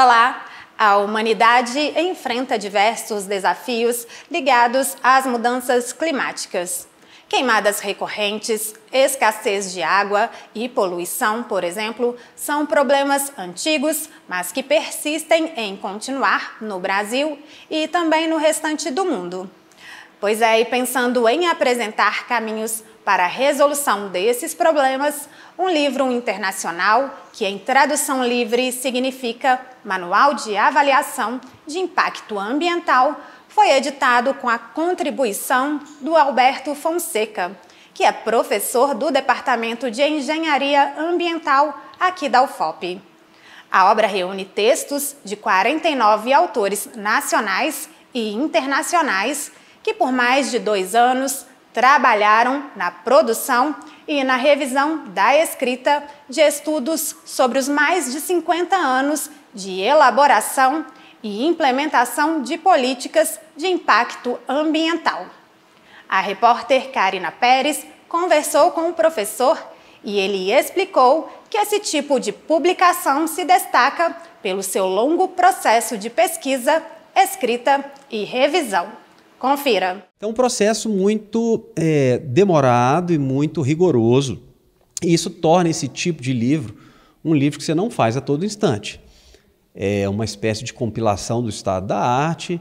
Olá! A humanidade enfrenta diversos desafios ligados às mudanças climáticas. Queimadas recorrentes, escassez de água e poluição, por exemplo, são problemas antigos, mas que persistem em continuar no Brasil e também no restante do mundo. Pois é, e pensando em apresentar caminhos para a resolução desses problemas, um livro internacional, que em tradução livre significa Manual de Avaliação de Impacto Ambiental, foi editado com a contribuição do Alberto Fonseca, que é professor do Departamento de Engenharia Ambiental aqui da UFOP. A obra reúne textos de 49 autores nacionais e internacionais que, por mais de dois anos, trabalharam na produção e na revisão da escrita de estudos sobre os mais de 50 anos de elaboração e implementação de políticas de impacto ambiental. A repórter Karina Pérez conversou com o professor e ele explicou que esse tipo de publicação se destaca pelo seu longo processo de pesquisa, escrita e revisão. Confira. É um processo muito é, demorado e muito rigoroso. E isso torna esse tipo de livro um livro que você não faz a todo instante. É uma espécie de compilação do estado da arte.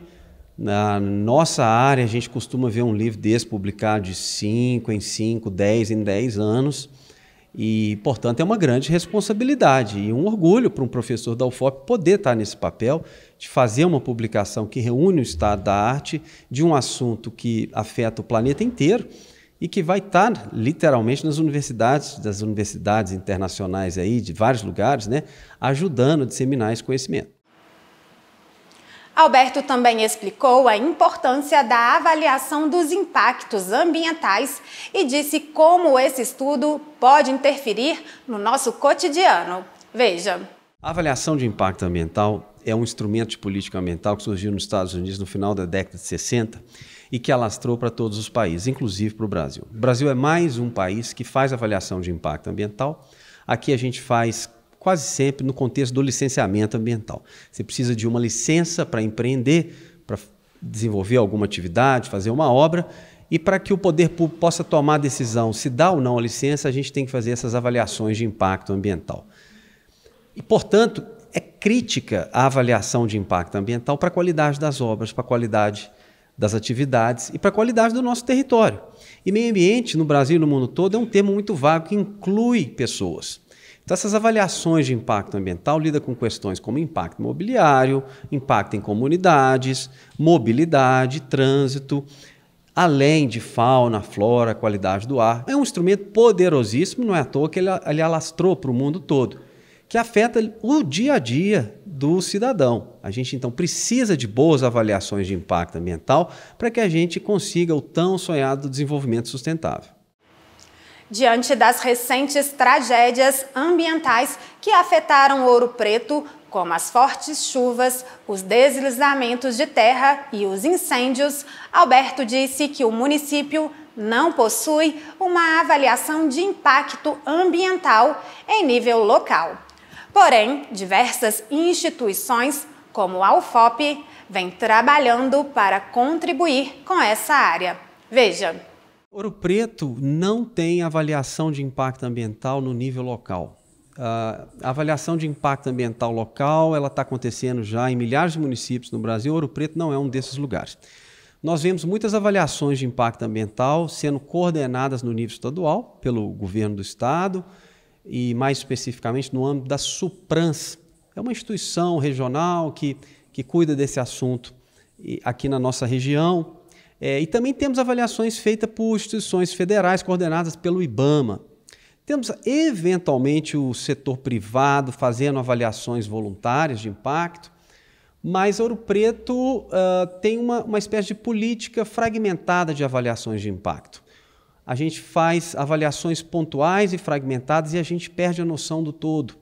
Na nossa área, a gente costuma ver um livro desse publicado de 5 em 5, 10 em 10 anos. E, portanto, é uma grande responsabilidade e um orgulho para um professor da UFOP poder estar nesse papel de fazer uma publicação que reúne o estado da arte de um assunto que afeta o planeta inteiro e que vai estar literalmente nas universidades, das universidades internacionais aí, de vários lugares, né, ajudando a disseminar esse conhecimento. Alberto também explicou a importância da avaliação dos impactos ambientais e disse como esse estudo pode interferir no nosso cotidiano. Veja. A avaliação de impacto ambiental é um instrumento de política ambiental que surgiu nos Estados Unidos no final da década de 60 e que alastrou para todos os países, inclusive para o Brasil. O Brasil é mais um país que faz avaliação de impacto ambiental. Aqui a gente faz quase sempre no contexto do licenciamento ambiental. Você precisa de uma licença para empreender, para desenvolver alguma atividade, fazer uma obra, e para que o poder público possa tomar a decisão se dá ou não a licença, a gente tem que fazer essas avaliações de impacto ambiental. E, portanto, é crítica a avaliação de impacto ambiental para a qualidade das obras, para a qualidade das atividades e para a qualidade do nosso território. E meio ambiente no Brasil e no mundo todo é um termo muito vago que inclui pessoas. Então, essas avaliações de impacto ambiental lidam com questões como impacto imobiliário, impacto em comunidades, mobilidade, trânsito, além de fauna, flora, qualidade do ar. É um instrumento poderosíssimo, não é à toa que ele, ele alastrou para o mundo todo, que afeta o dia a dia do cidadão. A gente então precisa de boas avaliações de impacto ambiental para que a gente consiga o tão sonhado desenvolvimento sustentável diante das recentes tragédias ambientais que afetaram Ouro Preto, como as fortes chuvas, os deslizamentos de terra e os incêndios, Alberto disse que o município não possui uma avaliação de impacto ambiental em nível local. Porém, diversas instituições, como a UFOP, vêm trabalhando para contribuir com essa área. Veja. Ouro Preto não tem avaliação de impacto ambiental no nível local. Uh, a avaliação de impacto ambiental local ela está acontecendo já em milhares de municípios no Brasil. Ouro Preto não é um desses lugares. Nós vemos muitas avaliações de impacto ambiental sendo coordenadas no nível estadual pelo governo do estado e mais especificamente no âmbito da Suprans. É uma instituição regional que, que cuida desse assunto aqui na nossa região. É, e também temos avaliações feitas por instituições federais coordenadas pelo IBAMA. Temos, eventualmente, o setor privado fazendo avaliações voluntárias de impacto, mas Ouro Preto uh, tem uma, uma espécie de política fragmentada de avaliações de impacto. A gente faz avaliações pontuais e fragmentadas e a gente perde a noção do todo.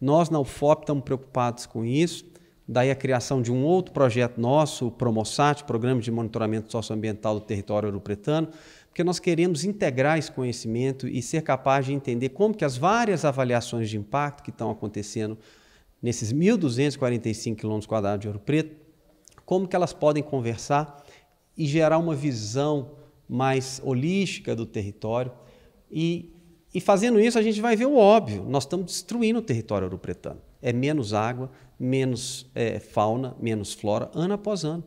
Nós, na UFOP, estamos preocupados com isso daí a criação de um outro projeto nosso, o Promosat, Programa de Monitoramento Socioambiental do Território Europretano, porque nós queremos integrar esse conhecimento e ser capaz de entender como que as várias avaliações de impacto que estão acontecendo nesses 1.245 quilômetros quadrados de Ouro Preto, como que elas podem conversar e gerar uma visão mais holística do território. E, e fazendo isso, a gente vai ver o óbvio: nós estamos destruindo o território ouro-pretano. É menos água, menos é, fauna, menos flora, ano após ano.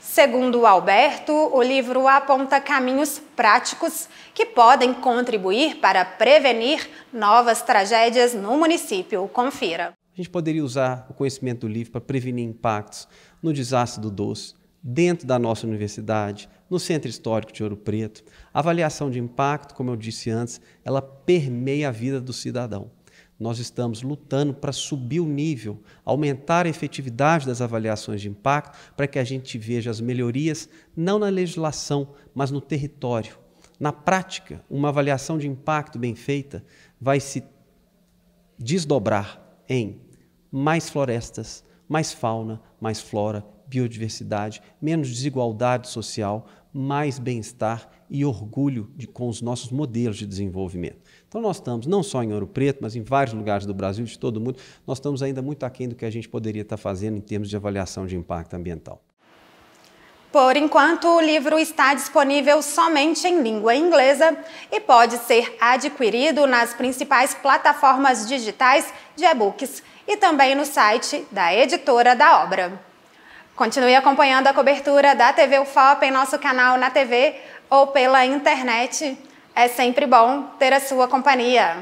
Segundo Alberto, o livro aponta caminhos práticos que podem contribuir para prevenir novas tragédias no município. Confira. A gente poderia usar o conhecimento do livro para prevenir impactos no desastre do Doce, dentro da nossa universidade, no Centro Histórico de Ouro Preto. A avaliação de impacto, como eu disse antes, ela permeia a vida do cidadão. Nós estamos lutando para subir o nível, aumentar a efetividade das avaliações de impacto, para que a gente veja as melhorias não na legislação, mas no território. Na prática, uma avaliação de impacto bem feita vai se desdobrar em mais florestas, mais fauna, mais flora, biodiversidade, menos desigualdade social, mais bem-estar e orgulho de, com os nossos modelos de desenvolvimento. Então, nós estamos, não só em Ouro Preto, mas em vários lugares do Brasil, de todo o mundo, nós estamos ainda muito aquém do que a gente poderia estar fazendo em termos de avaliação de impacto ambiental. Por enquanto, o livro está disponível somente em língua inglesa e pode ser adquirido nas principais plataformas digitais de e-books e também no site da editora da obra. Continue acompanhando a cobertura da TV UFOP em nosso canal na TV ou pela internet. É sempre bom ter a sua companhia.